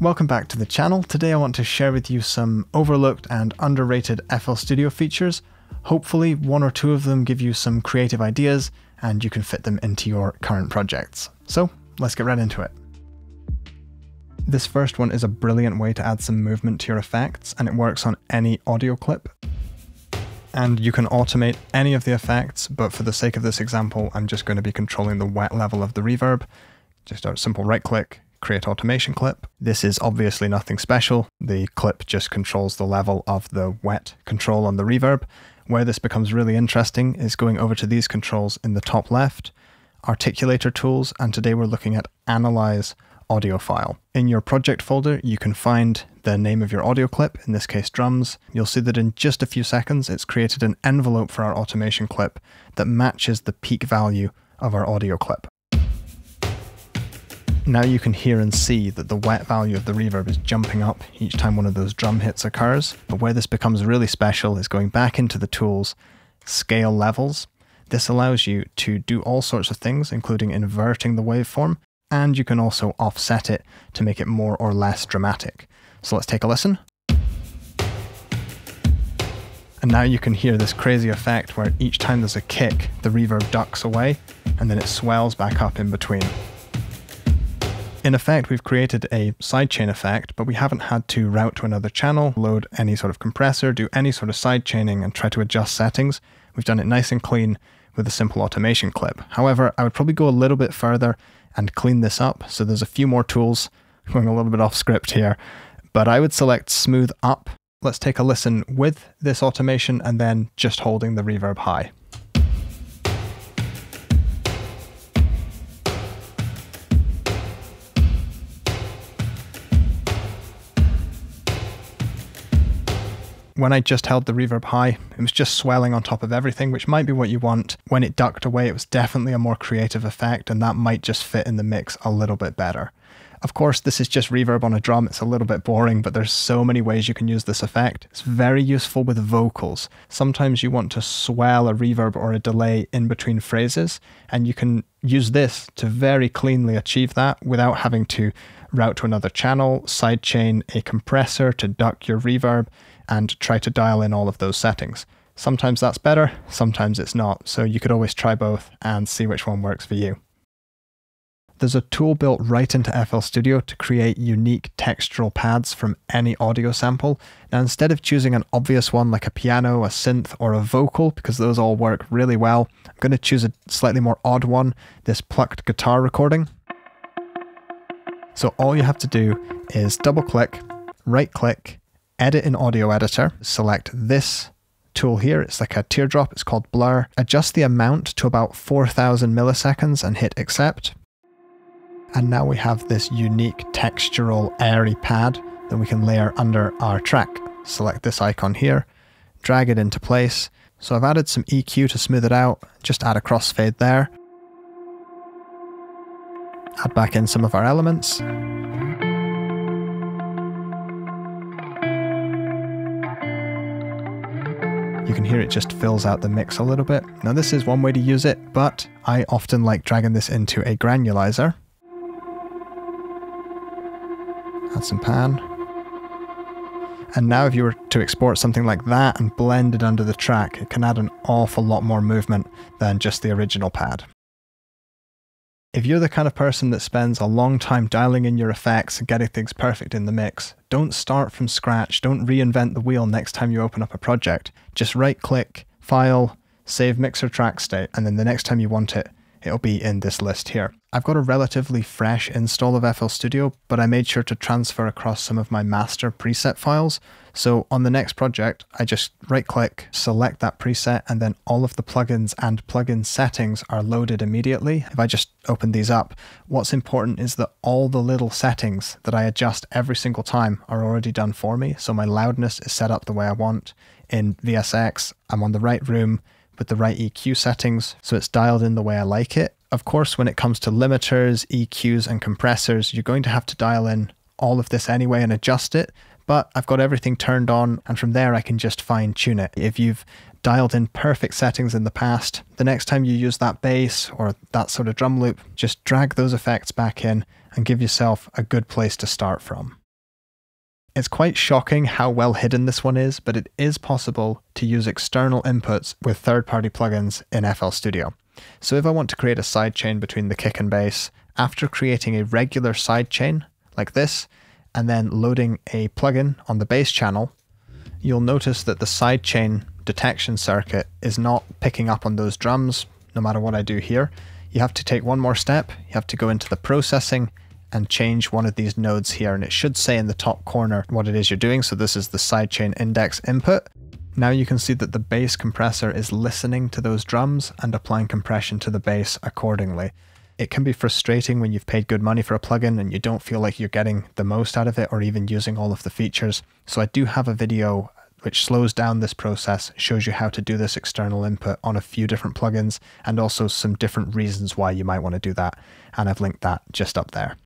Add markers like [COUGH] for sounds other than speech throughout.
Welcome back to the channel. Today I want to share with you some overlooked and underrated FL Studio features. Hopefully one or two of them give you some creative ideas and you can fit them into your current projects. So let's get right into it. This first one is a brilliant way to add some movement to your effects and it works on any audio clip. And you can automate any of the effects, but for the sake of this example, I'm just going to be controlling the wet level of the reverb. Just a simple right click, create automation clip. This is obviously nothing special. The clip just controls the level of the wet control on the reverb. Where this becomes really interesting is going over to these controls in the top left, articulator tools, and today we're looking at analyze audio file. In your project folder, you can find the name of your audio clip, in this case drums. You'll see that in just a few seconds, it's created an envelope for our automation clip that matches the peak value of our audio clip. Now you can hear and see that the wet value of the reverb is jumping up each time one of those drum hits occurs. But where this becomes really special is going back into the tools, scale levels. This allows you to do all sorts of things, including inverting the waveform, and you can also offset it to make it more or less dramatic. So let's take a listen. And now you can hear this crazy effect where each time there's a kick, the reverb ducks away and then it swells back up in between. In effect, we've created a sidechain effect, but we haven't had to route to another channel, load any sort of compressor, do any sort of sidechaining, and try to adjust settings. We've done it nice and clean with a simple automation clip. However, I would probably go a little bit further and clean this up. So there's a few more tools [LAUGHS] going a little bit off script here, but I would select smooth up. Let's take a listen with this automation and then just holding the reverb high. When I just held the reverb high, it was just swelling on top of everything, which might be what you want. When it ducked away, it was definitely a more creative effect, and that might just fit in the mix a little bit better. Of course, this is just reverb on a drum. It's a little bit boring, but there's so many ways you can use this effect. It's very useful with vocals. Sometimes you want to swell a reverb or a delay in between phrases, and you can use this to very cleanly achieve that without having to route to another channel, sidechain a compressor to duck your reverb and try to dial in all of those settings. Sometimes that's better, sometimes it's not, so you could always try both and see which one works for you. There's a tool built right into FL Studio to create unique textural pads from any audio sample. Now, instead of choosing an obvious one like a piano, a synth, or a vocal, because those all work really well, I'm going to choose a slightly more odd one, this plucked guitar recording. So all you have to do is double click, right click, edit in audio editor, select this tool here. It's like a teardrop. It's called blur. Adjust the amount to about 4000 milliseconds and hit accept. And now we have this unique textural airy pad that we can layer under our track. Select this icon here, drag it into place. So I've added some EQ to smooth it out, just add a crossfade there. Add back in some of our elements. You can hear it just fills out the mix a little bit. Now this is one way to use it, but I often like dragging this into a granulizer. Add some pan. And now if you were to export something like that and blend it under the track, it can add an awful lot more movement than just the original pad. If you're the kind of person that spends a long time dialing in your effects and getting things perfect in the mix, don't start from scratch. Don't reinvent the wheel next time you open up a project. Just right click, file, save mixer track state, and then the next time you want it, it'll be in this list here. I've got a relatively fresh install of FL Studio, but I made sure to transfer across some of my master preset files. So on the next project, I just right click, select that preset, and then all of the plugins and plugin settings are loaded immediately. If I just open these up, what's important is that all the little settings that I adjust every single time are already done for me. So my loudness is set up the way I want. In VSX, I'm on the right room with the right EQ settings, so it's dialed in the way I like it. Of course, when it comes to limiters, EQs, and compressors, you're going to have to dial in all of this anyway and adjust it. But I've got everything turned on, and from there I can just fine tune it. If you've dialed in perfect settings in the past, the next time you use that bass or that sort of drum loop, just drag those effects back in and give yourself a good place to start from. It's quite shocking how well hidden this one is, but it is possible to use external inputs with third party plugins in FL Studio. So if I want to create a sidechain between the kick and bass, after creating a regular sidechain like this, and then loading a plugin on the bass channel, you'll notice that the sidechain detection circuit is not picking up on those drums no matter what I do here. You have to take one more step, you have to go into the processing and change one of these nodes here and it should say in the top corner what it is you're doing. So this is the sidechain index input. Now you can see that the bass compressor is listening to those drums and applying compression to the bass accordingly. It can be frustrating when you've paid good money for a plugin and you don't feel like you're getting the most out of it or even using all of the features. So I do have a video which slows down this process, shows you how to do this external input on a few different plugins and also some different reasons why you might want to do that. And I've linked that just up there.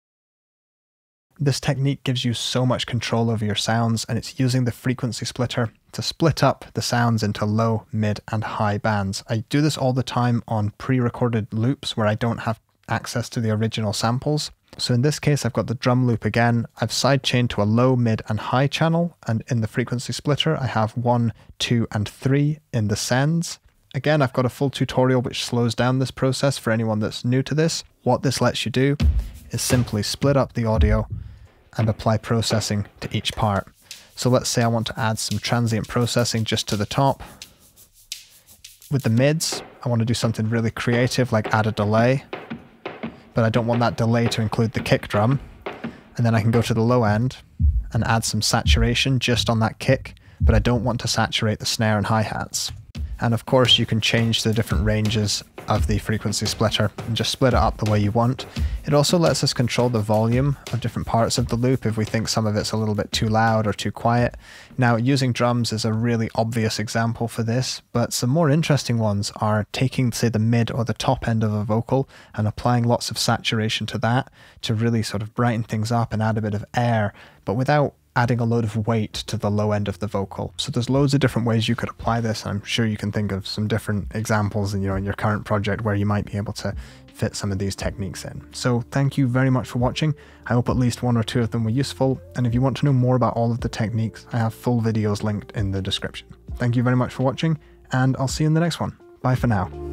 This technique gives you so much control over your sounds, and it's using the frequency splitter to split up the sounds into low, mid, and high bands. I do this all the time on pre recorded loops where I don't have access to the original samples. So in this case, I've got the drum loop again. I've sidechained to a low, mid, and high channel, and in the frequency splitter, I have one, two, and three in the sends. Again, I've got a full tutorial which slows down this process for anyone that's new to this. What this lets you do is simply split up the audio and apply processing to each part. So let's say I want to add some transient processing just to the top. With the mids, I want to do something really creative like add a delay, but I don't want that delay to include the kick drum. And then I can go to the low end and add some saturation just on that kick, but I don't want to saturate the snare and hi-hats. And of course you can change the different ranges of the frequency splitter and just split it up the way you want. It also lets us control the volume of different parts of the loop if we think some of it's a little bit too loud or too quiet. Now using drums is a really obvious example for this, but some more interesting ones are taking say the mid or the top end of a vocal and applying lots of saturation to that to really sort of brighten things up and add a bit of air, but without adding a load of weight to the low end of the vocal. So there's loads of different ways you could apply this. I'm sure you can think of some different examples in, you know, in your current project where you might be able to fit some of these techniques in. So thank you very much for watching. I hope at least one or two of them were useful. And if you want to know more about all of the techniques, I have full videos linked in the description. Thank you very much for watching and I'll see you in the next one. Bye for now.